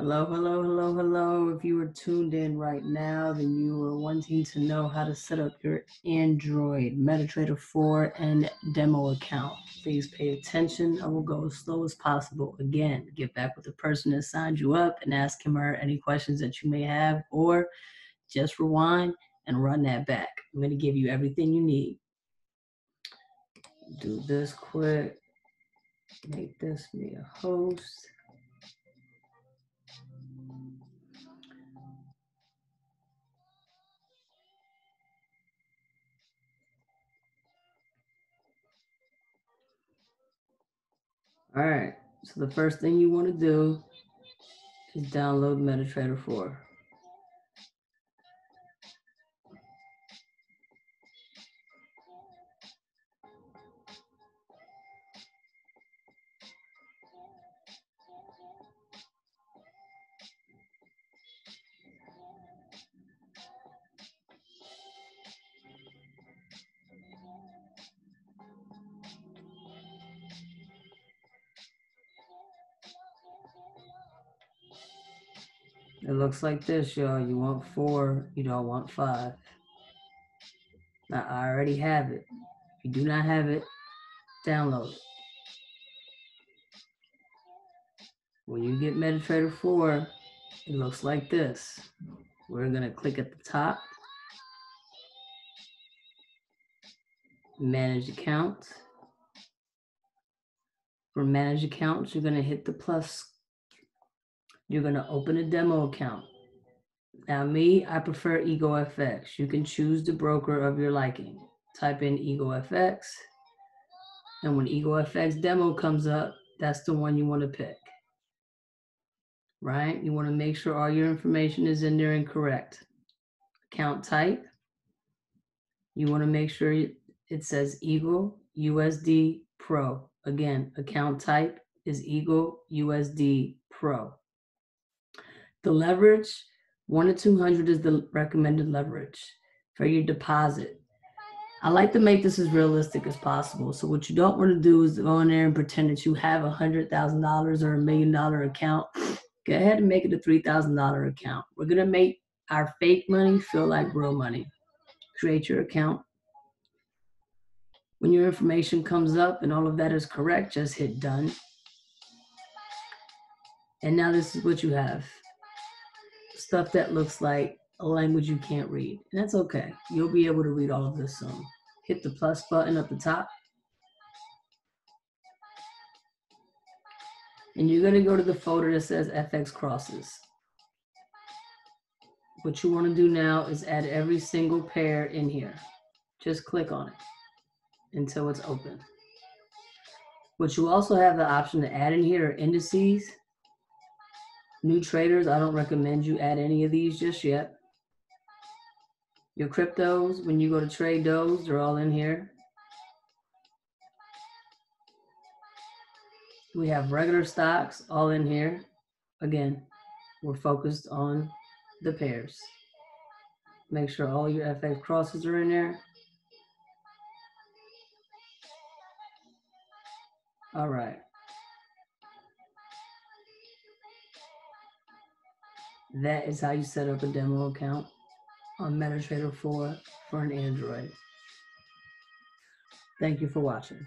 Hello, hello, hello, hello. If you are tuned in right now, then you are wanting to know how to set up your Android MetaTrader 4 and demo account. Please pay attention. I will go as slow as possible. Again, get back with the person that signed you up and ask him or her any questions that you may have, or just rewind and run that back. I'm going to give you everything you need. Do this quick. Make this me a host. All right, so the first thing you want to do is download MetaTrader 4. It looks like this, y'all. You want four, you don't want five. Now, I already have it. If you do not have it, download it. When you get MetaTrader 4, it looks like this. We're going to click at the top, manage accounts. For manage accounts, you're going to hit the plus you're going to open a demo account. Now, me, I prefer EagleFX. You can choose the broker of your liking. Type in EagleFX. And when EagleFX demo comes up, that's the one you want to pick. Right? You want to make sure all your information is in there and correct. Account type. You want to make sure it says Eagle USD Pro. Again, account type is Eagle USD Pro. The leverage, one to 200 is the recommended leverage for your deposit. I like to make this as realistic as possible. So what you don't want to do is go in there and pretend that you have a hundred thousand dollars or a million dollar account. Go ahead and make it a three thousand dollar account. We're gonna make our fake money feel like real money. Create your account. When your information comes up and all of that is correct, just hit done. And now this is what you have stuff that looks like a language you can't read. And that's okay. You'll be able to read all of this soon. Hit the plus button at the top. And you're going to go to the folder that says FX crosses. What you want to do now is add every single pair in here. Just click on it until it's open. But you also have the option to add in here indices New traders, I don't recommend you add any of these just yet. Your cryptos, when you go to trade those, they're all in here. We have regular stocks all in here. Again, we're focused on the pairs. Make sure all your FX crosses are in there. All right. That is how you set up a demo account on MetaTrader 4 for an Android. Thank you for watching.